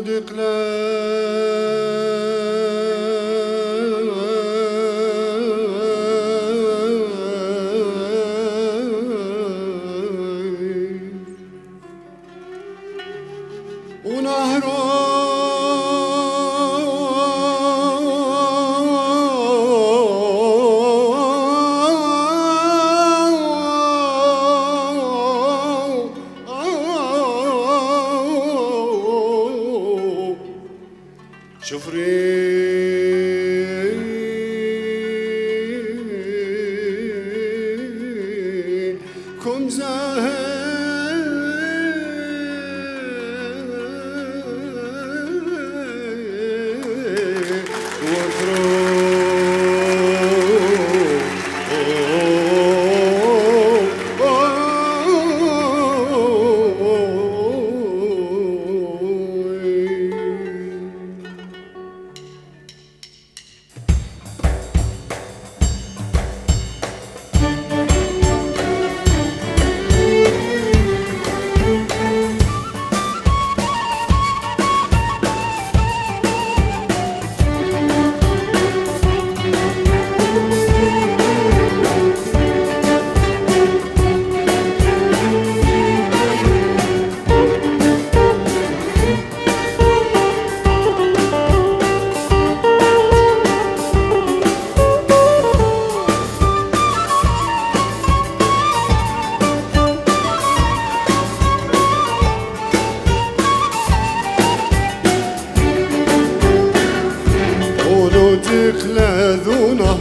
gördükler Şufrin Kumzah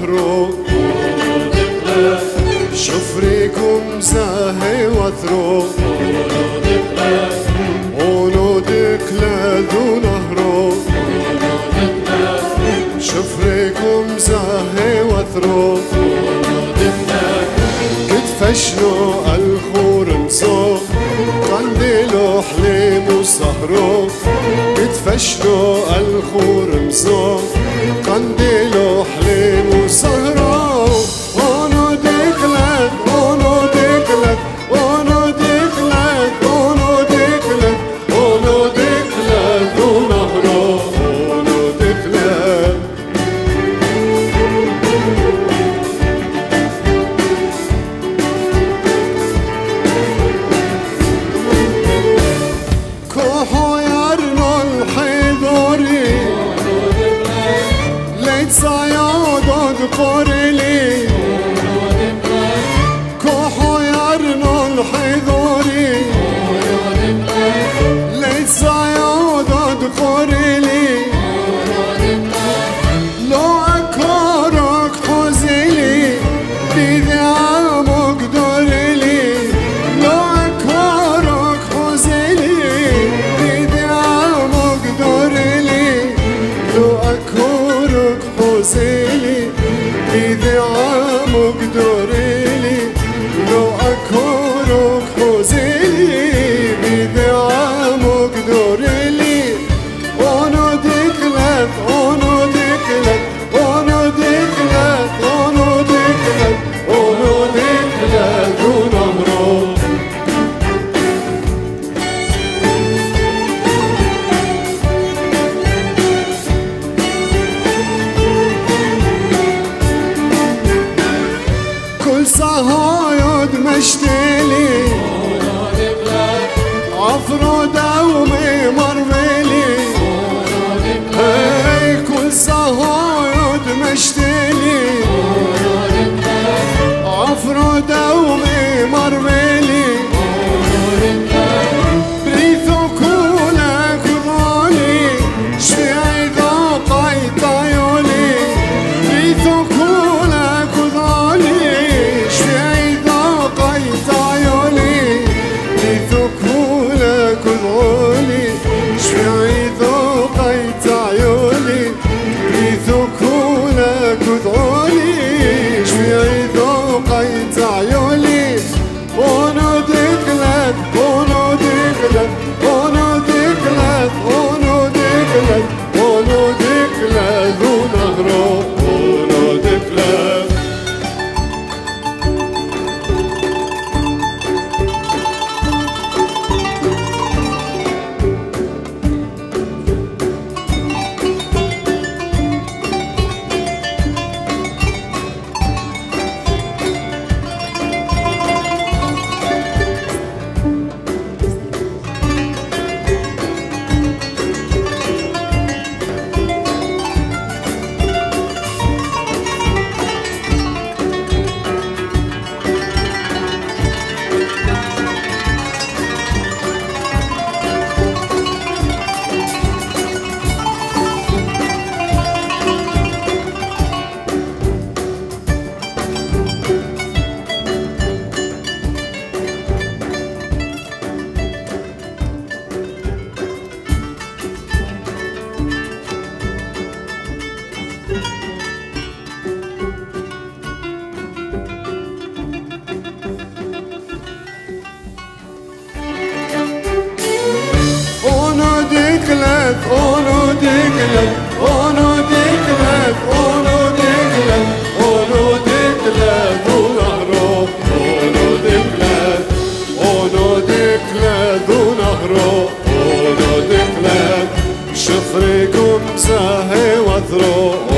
مبروك. شفريكم زاهي وثروك ونودك لذو نهروك. شفريكم زاهي وثروك كتفشنو الخور مصوك قنديلو حليم وسهروك كتفشنو الخور مصوك قنديلو حليم por تفرقم سهي وثروق